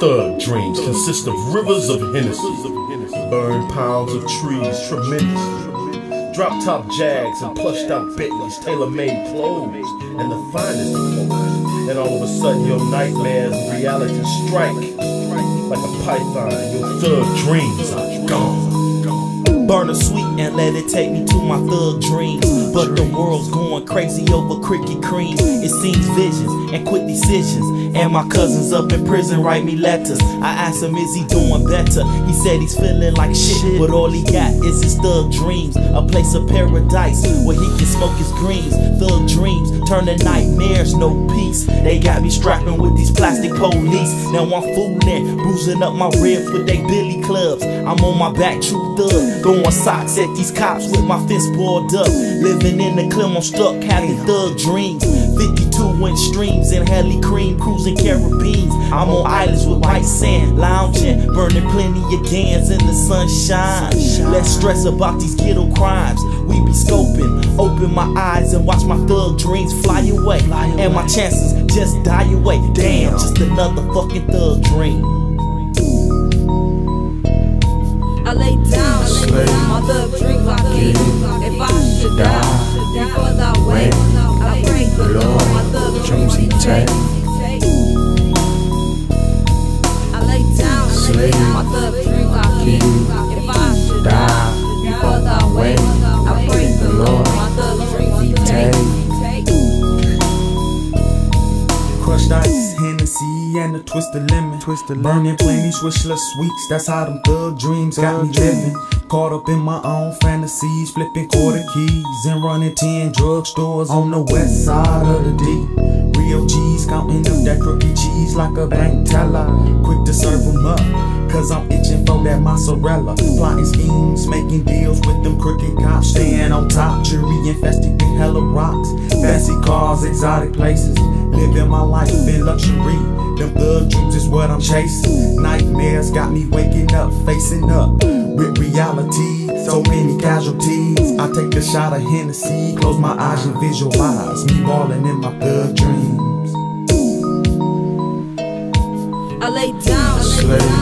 Thug dreams consist of rivers of Hennessy, burn pounds of trees tremendously, drop top jags and plushed out Bentleys, tailor made clothes, and the finest of clothes. And all of a sudden, your nightmares and reality strike like a python. Your thug dreams are gone. Burn a sweet and let it take me to my thug dreams. But the world's going crazy over cricket cream. It seems visions and quick decisions. And my cousins up in prison write me letters. I asked him, is he doing better? He said he's feeling like shit, but all he got is his thug dreams. A place of paradise where he can smoke his greens. Thug dreams turn to nightmares, no peace. They got me strapping with these plastic police. Now I'm fooling, bruising up my ribs with they billy clubs. I'm on my back, true thug. Throwing socks at these cops with my fist bored up. Living in the Clem, I'm stuck, having thug dreams. 52 inch streams and heli cream, cruising Caribbeans. I'm on islands with white sand, lounging, burning plenty of cans in the sunshine. Less stress about these ghetto crimes. We be scoping, open my eyes and watch my thug dreams fly away. And my chances just die away. Damn, just another fucking thug dream. Crushed ice, Hennessy, and a twist of lemon. Twist of Burning plenty Swisher Sweets, that's how them thug dreams got me living. Caught up in my own fantasies, flipping quarter keys and running 10 drugstores on the west side of the D. Real cheese, counting up that crooked cheese like a bank teller. Quick to serve cause I'm itching for that mozzarella. Plotting schemes, making deals with them crooked cops. Staying on top, jury infested with hella rocks. Fancy cars, exotic places. Living my life in luxury. Them thug dreams is what I'm chasing. Nightmares got me waking up, facing up with reality. So many casualties. I take a shot of Hennessy, close my eyes and visualize me balling in my thug dreams. I lay down, slave. my thug